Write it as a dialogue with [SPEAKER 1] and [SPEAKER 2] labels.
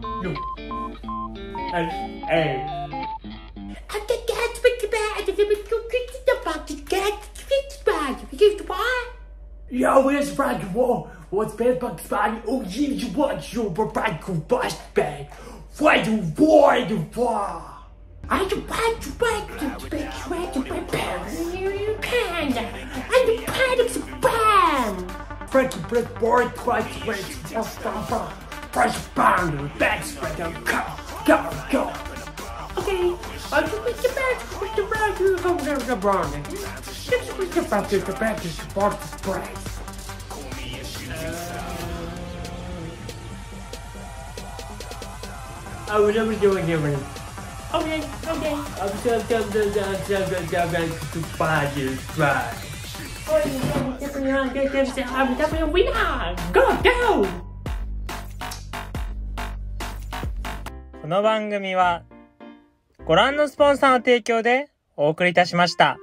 [SPEAKER 1] No. Hey, hey.
[SPEAKER 2] I the cat with the bad, the big cookie, the bug, the cat, the bad, the bad.
[SPEAKER 1] Yo, it's Roger Wall. What's bad Bugs Bunny? Oh, yeah, you want your Barack bust bag. Why do why do why?
[SPEAKER 2] I do want to want to be sweat to prepare panda. I do panic spam.
[SPEAKER 1] Frankie Brick Board Twice Wait Fresh Bang Back Spread Go Go Go
[SPEAKER 2] Okay, I do with the back with the back you go there the brown. This with the back with the back is the bar spread.
[SPEAKER 1] Oh, what are we doing man?
[SPEAKER 2] Okay, okay.
[SPEAKER 1] I'm so so so so so so so so you right.
[SPEAKER 2] Oh, I'm definitely a winner. Go, go.
[SPEAKER 3] この番組はご覧のスポンサーの提供でお送りいたしました。